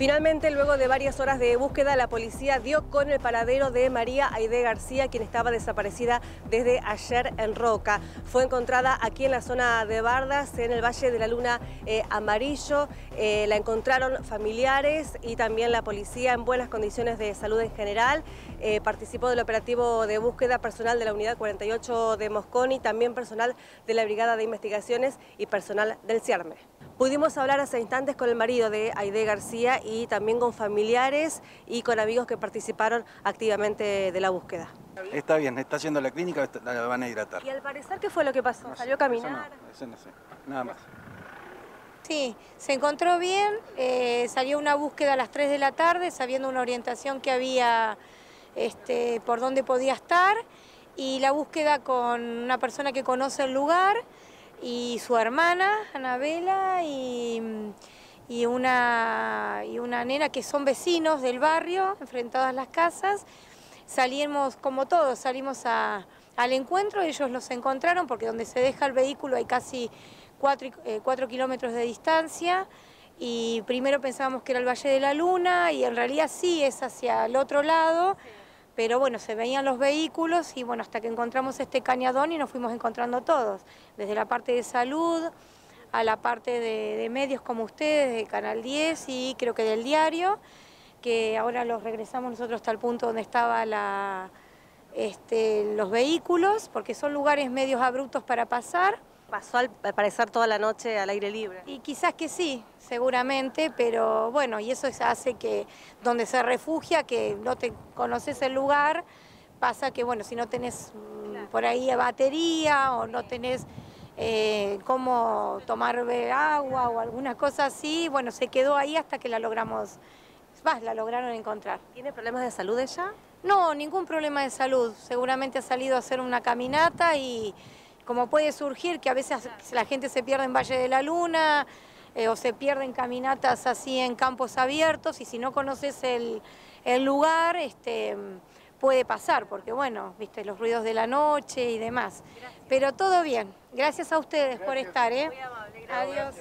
Finalmente, luego de varias horas de búsqueda, la policía dio con el paradero de María Aide García, quien estaba desaparecida desde ayer en Roca. Fue encontrada aquí en la zona de Bardas, en el Valle de la Luna eh, Amarillo. Eh, la encontraron familiares y también la policía en buenas condiciones de salud en general. Eh, participó del operativo de búsqueda personal de la Unidad 48 de Mosconi, también personal de la Brigada de Investigaciones y personal del CIARME. Pudimos hablar hace instantes con el marido de Aide García también con familiares y con amigos que participaron activamente de la búsqueda. Está bien, está haciendo la clínica, la van a hidratar. ¿Y al parecer qué fue lo que pasó? ¿Salió a caminar? Eso no, sé, nada más. Sí, se encontró bien, eh, salió una búsqueda a las 3 de la tarde, sabiendo una orientación que había este, por dónde podía estar, y la búsqueda con una persona que conoce el lugar, y su hermana, Anabela, y, y, una, y una nena que son vecinos del barrio, enfrentados a las casas. Salimos, como todos, salimos a, al encuentro, ellos los encontraron porque donde se deja el vehículo hay casi cuatro, eh, cuatro kilómetros de distancia. Y primero pensábamos que era el Valle de la Luna y en realidad sí es hacia el otro lado. Pero bueno, se veían los vehículos y bueno, hasta que encontramos este cañadón y nos fuimos encontrando todos, desde la parte de salud a la parte de, medios como ustedes, de Canal 10 y creo que del diario, que ahora los regresamos nosotros hasta el punto donde estaban este, los vehículos, porque son lugares medios abruptos para pasar, Pasó al parecer toda la noche al aire libre. Y quizás que sí, seguramente, pero bueno, y eso hace que donde se refugia, que no te conoces el lugar, pasa que bueno, si no tenés mm, por ahí batería o no tenés eh, cómo tomar agua o alguna cosa así, bueno, se quedó ahí hasta que la logramos, va, la lograron encontrar. ¿Tiene problemas de salud ella? No, ningún problema de salud. Seguramente ha salido a hacer una caminata y como puede surgir que a veces la gente se pierde en Valle de la Luna eh, o se pierde en caminatas así en campos abiertos y si no conoces el, lugar, este, puede pasar, porque bueno, viste, los ruidos de la noche y demás. Pero todo bien. Gracias a ustedes por estar, ¿eh? Adiós.